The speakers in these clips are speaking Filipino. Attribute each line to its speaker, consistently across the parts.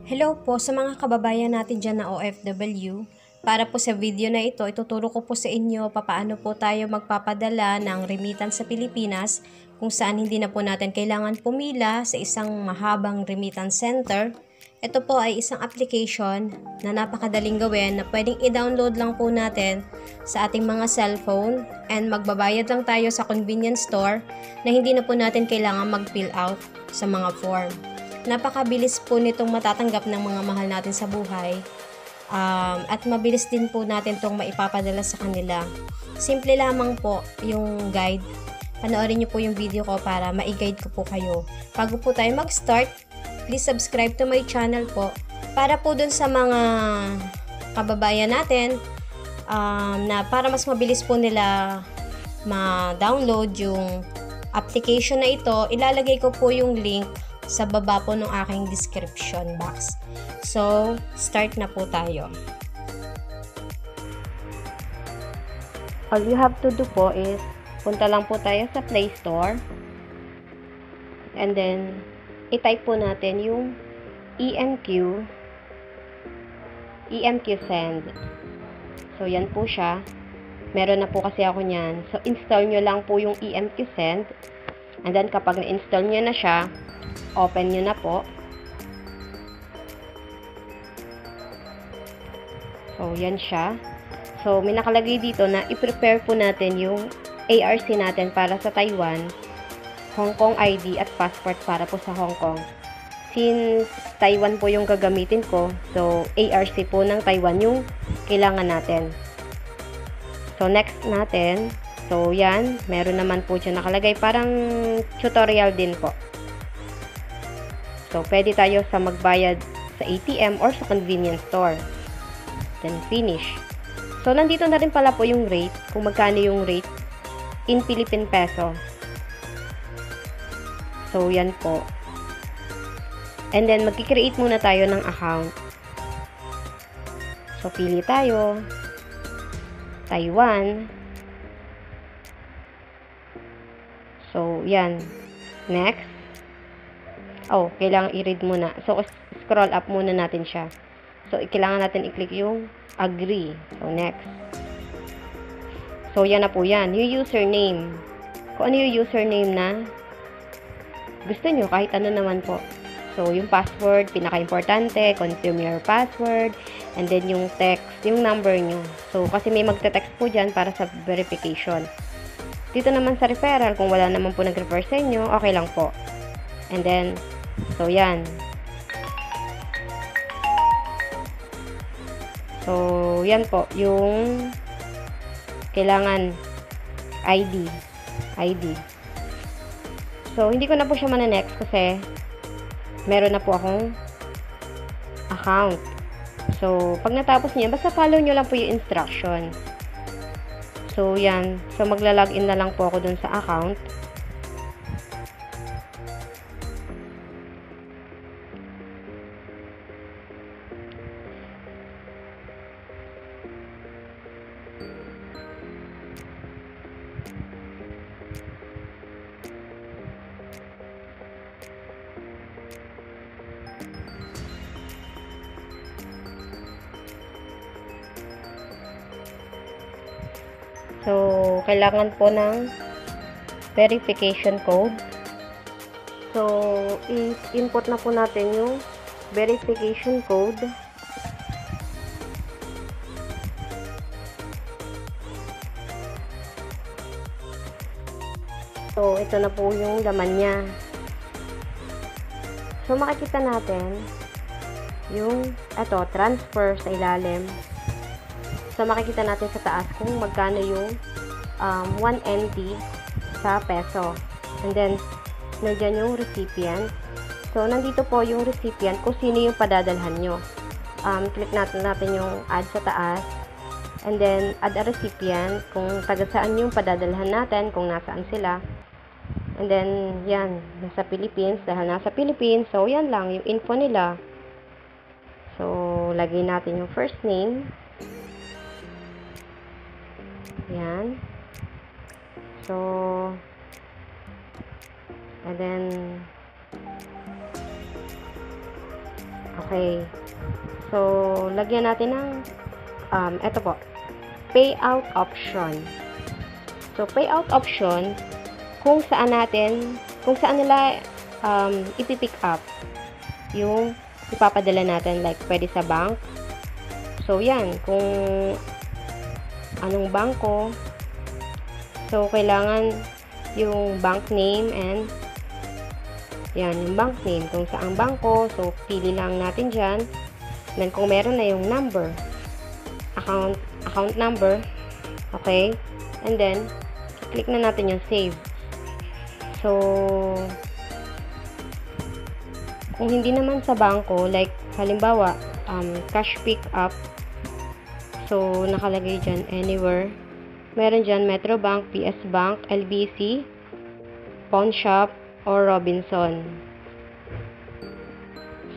Speaker 1: Hello po sa mga kababayan natin dyan na OFW. Para po sa video na ito, ituturo ko po sa inyo papaano po tayo magpapadala ng remittance sa Pilipinas kung saan hindi na po natin kailangan pumila sa isang mahabang remittance center. Ito po ay isang application na napakadaling gawin na pwedeng i-download lang po natin sa ating mga cellphone and magbabayad lang tayo sa convenience store na hindi na po natin kailangan mag-fill out sa mga form. Napakabilis po nitong matatanggap ng mga mahal natin sa buhay um, at mabilis din po natin itong maipapadala sa kanila. Simple lamang po yung guide. Panoorin niyo po yung video ko para ma-guide ko po kayo. Bago po tayo mag-start, please subscribe to my channel po para po dun sa mga kababayan natin um, na para mas mabilis po nila ma-download yung application na ito, ilalagay ko po yung link sa baba po ng aking description box. So, start na po tayo. All you have to do po is, punta lang po tayo sa Play Store. And then, i-type po natin yung EMQ EMQ send. So, yan po siya. Meron na po kasi ako niyan. So, install nyo lang po yung EMQ send. And then, kapag na-install nyo na siya, open nyo na po. So, yan siya. So, may nakalagay dito na i-prepare po natin yung ARC natin para sa Taiwan, Hong Kong ID at passport para po sa Hong Kong. Since Taiwan po yung gagamitin ko, so ARC po ng Taiwan yung kailangan natin. So, next natin, so yan, meron naman po dyan nakalagay, parang tutorial din po. So, pwede tayo sa magbayad sa ATM or sa convenience store. Then, finish. So, nandito na rin pala po yung rate, kung magkano yung rate in Philippine Peso. So, yan po. And then, magkikreate muna tayo ng account. So, pili tayo. Taiwan. Yan. Next. Oh, kailangan i-read muna. So, scroll up muna natin siya. So, kailangan natin i-click yung agree. So, next. So, yan na po yan. Yung username. Kung ano yung username na gusto nyo, kahit ano naman po. So, yung password, pinaka-importante, confirm your password, and then yung text, yung number nyo. So, kasi may magte-text po dyan para sa verification. Dito naman sa referral, kung wala naman po nag-refer sa inyo, okay lang po. And then, So, yan. So, yan po. Yung kailangan ID. ID. So, hindi ko na po siya mana-next kasi meron na po akong account. So, pag natapos niya, basta follow nyo lang po yung instruction. So, yan. So, magla-login na lang po ako dun sa account. So, kailangan po ng verification code. So, i-input na po natin yung verification code. So, ito na po yung laman niya. So, makikita natin yung, ito, transfer sa ilalim. So, makikita natin sa taas kung magkano yung um, 1 NT sa peso. And then, nandiyan yung recipient. So, nandito po yung recipient kung sino yung padadalhan nyo. Um, click natin natin yung add sa taas. And then, add a recipient kung taga saan yung padadalhan natin, kung nasaan sila. And then, yan, nasa Philippines, dahil nasa Philippines, so yan lang, yung info nila. So, lagay natin yung first name. Yan. So, and then, Okay. So, lagyan natin ng, um, eto po, payout option. So, payout option, kung saan natin, kung saan nila um, ipipick up yung ipapadala natin. Like, pwede sa bank. So, yan. Kung anong bangko. So, kailangan yung bank name and yan, yung bank name. Kung saang bangko. So, pili lang natin dyan. Then, kung meron na yung number. Account, account number. Okay. And then, click na natin yung save. So, kung hindi naman sa bangko, like, halimbawa, um, cash pick up, so, nakalagay dyan, anywhere, meron dyan, Metro Bank, PS Bank, LBC, Pawn Shop, or Robinson.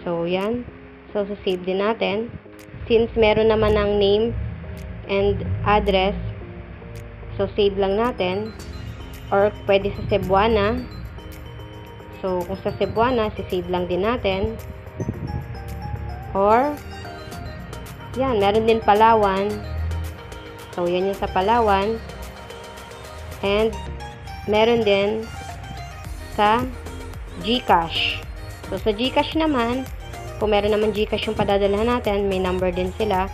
Speaker 1: So, yan. So, save din natin. Since meron naman ng name and address, so, save lang natin. Or, pwede sa Cebuana. So, kung sa Cebuana, sisave lang din natin. Or, yan, meron din Palawan. So, yan yung sa Palawan. And, meron din sa Gcash. So, sa Gcash naman, kung meron naman Gcash yung padadalhan natin, may number din sila.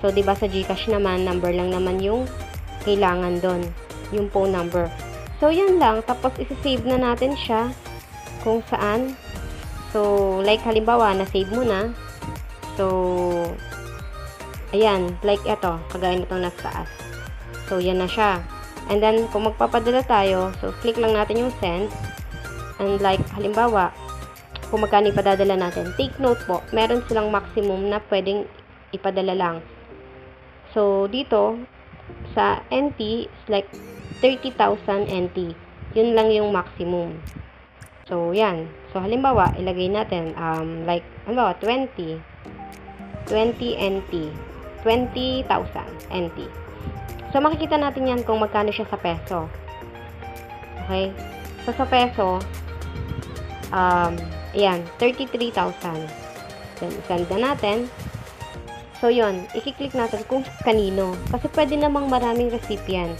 Speaker 1: So, di ba sa Gcash naman, number lang naman yung kailangan doon. Yung phone number. So, yan lang. Tapos, isi-save na natin siya kung saan. So, like halimbawa, na-save mo na. So, ayan, like ito, kagaya nitong nasa taas. So, yan na siya. And then, kung magpapadala tayo, so, click lang natin yung send. And like, halimbawa, kung magkano ipadadala natin. Take note po, meron silang maximum na pwedeng ipadala lang. So, dito, sa NT, is like 30,000 NT. Yun lang yung maximum. So, yan. So, halimbawa, ilagay natin, um, like, halimbawa, 20. 20 NT. 20,000 NT. So, makikita natin yan kung magkano siya sa peso. Okay? So, sa peso, um, ayan, 33,000. Then, send na natin. So, yun, ikiklik natin kung kanino. Kasi pwede namang maraming recipient.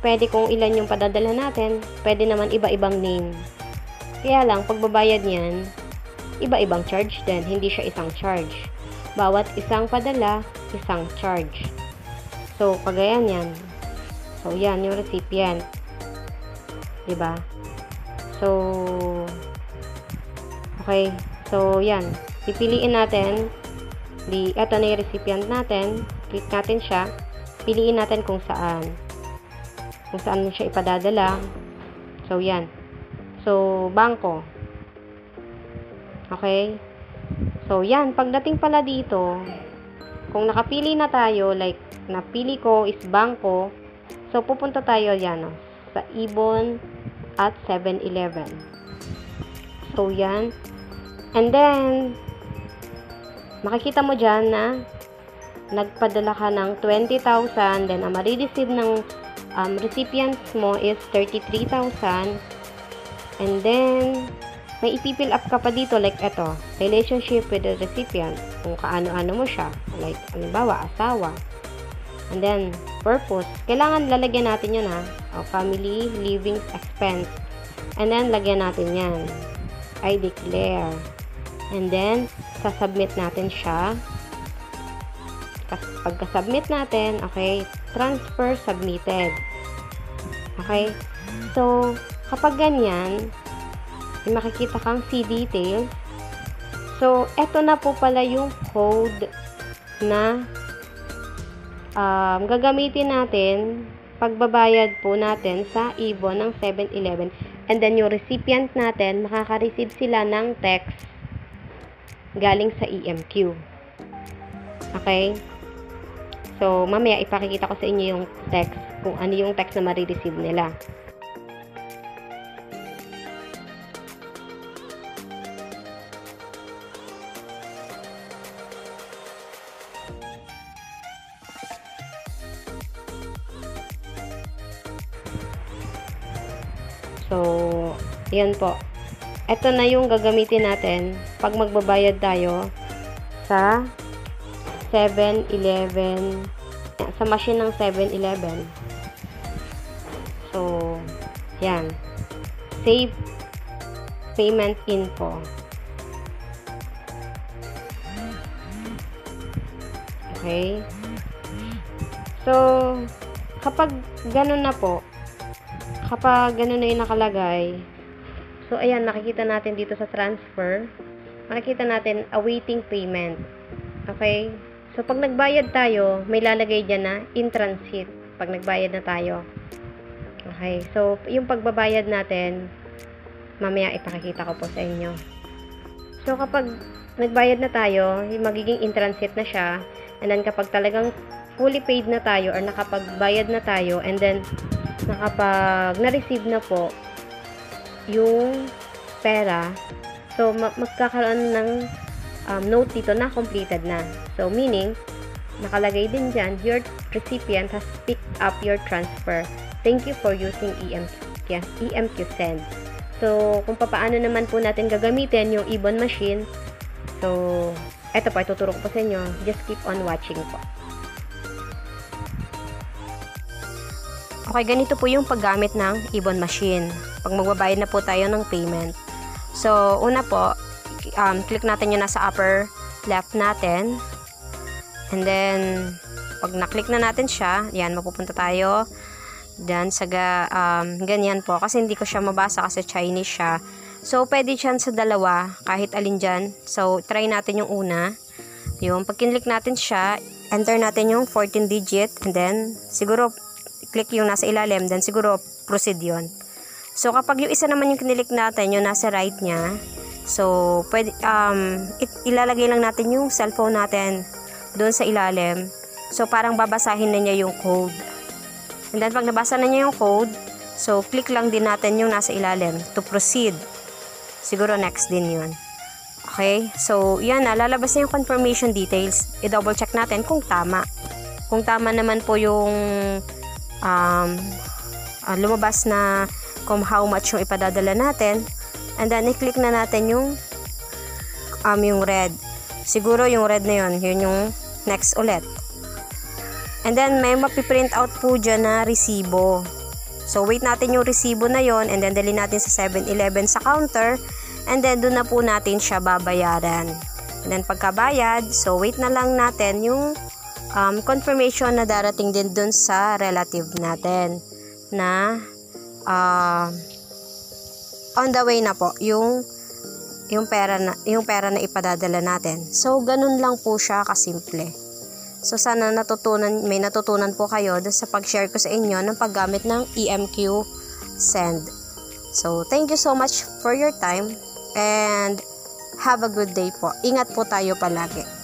Speaker 1: Pwede kung ilan yung padadala natin. Pwede naman iba-ibang name. Kaya lang, pagbabayad niyan, iba-ibang charge din. Hindi siya isang charge. Bawat isang padala, isang charge. So, kagaya niyan. So, yan, yung recipient. Diba? So, okay. So, yan. Pipiliin natin. Di, eto na yung recipient natin. Click natin siya. Piliin natin kung saan. Kung saan mo siya ipadadala. So, yan. So, bangko. Okay? So, yan. Pagdating pala dito, kung nakapili na tayo, like, napili ko is bangko, so, pupunta tayo yan, oh, sa Ibon at 7-Eleven. So, yan. And then, makikita mo dyan na nagpadala ka ng 20,000, then ang marireceive ng um, recipients mo is 33,000. And then, may ipipill up ka pa dito like ito, relationship with the recipient. Kung kaano-ano mo siya. Like, halimbawa, asawa. And then, purpose. Kailangan lalagyan natin yan ha. O, family, living expense. And then, lagyan natin yan. I declare. And then, sasubmit natin siya. Pagka-submit natin, okay, transfer submitted. Okay? So, kapag ganyan, makikita kang see details. So, eto na po pala yung code na um, gagamitin natin pagbabayad po natin sa Ibon ng 7-Eleven. And then, yung recipient natin, makaka-receive sila ng text galing sa EMQ. Okay? So, mamaya ipakikita ko sa inyo yung text, kung ano yung text na marireceive nila. Yan po. Ito na yung gagamitin natin pag magbabayad tayo sa 7-Eleven sa machine ng 7-Eleven. So, yan. Save payment info. Okay. So, kapag ganun na po, kapag ganun na yung nakalagay, so, ayan, nakikita natin dito sa transfer, makikita natin awaiting payment. Okay? So, pag nagbayad tayo, may lalagay dyan na in transit. Pag nagbayad na tayo. Okay. So, yung pagbabayad natin, mamaya ipakikita ko po sa inyo. So, kapag nagbayad na tayo, magiging in transit na siya. And then, kapag talagang fully paid na tayo or nakapagbayad na tayo and then nakapag na-receive na po yung pera, so magkakaroon ng um, note dito na completed na. So, meaning, nakalagay din dyan, your recipient has picked up your transfer. Thank you for using EMQ, EMQ Send. So, kung paano naman po natin gagamitin yung Ibon machine, so, eto po, ituturo ko po sa inyo. Just keep on watching po. Okay, ganito po yung paggamit ng Ibon machine. Pag magbabayad na po tayo ng payment. So, una po, um, click natin yung nasa upper left natin. And then, pag na-click na natin siya, yan, mapupunta tayo Diyan, sa um, ganyan po. Kasi hindi ko siya mabasa kasi Chinese siya. So, pwede siyan sa dalawa, kahit alin dyan. So, try natin yung una. Yung, pag kinlik natin siya, enter natin yung 14 digit, and then, siguro, click yung nasa ilalim, then siguro, proceed yun. So, kapag yung isa naman yung kinilik natin, yung nasa right niya, so, pwede, um, ilalagay lang natin yung cellphone natin doon sa ilalim. So, parang babasahin na niya yung code. And then, pag nabasa na niya yung code, so, click lang din natin yung nasa ilalim to proceed. Siguro next din yun. Okay? So, yan na. Lalabas na yung confirmation details. I-double check natin kung tama. Kung tama naman po yung um, uh, lumabas na kung how much yung ipadadala natin. And then, i-click na natin yung um, yung red. Siguro yung red na yun, yun yung next ulit. And then, may mapiprint out po dyan na resibo. So, wait natin yung resibo na yon and then dali natin sa 7-Eleven sa counter and then doon na po natin siya babayaran. And then, pagkabayad, so wait na lang natin yung um, confirmation na darating din doon sa relative natin na uh, on the way na po yung yung pera na yung pera na ipadadala natin. So ganun lang po siya kasimple. So sana natutunan, may natutunan po kayo sa pag-share ko sa inyo ng paggamit ng EMQ Send. So thank you so much for your time and have a good day po. Ingat po tayo palagi.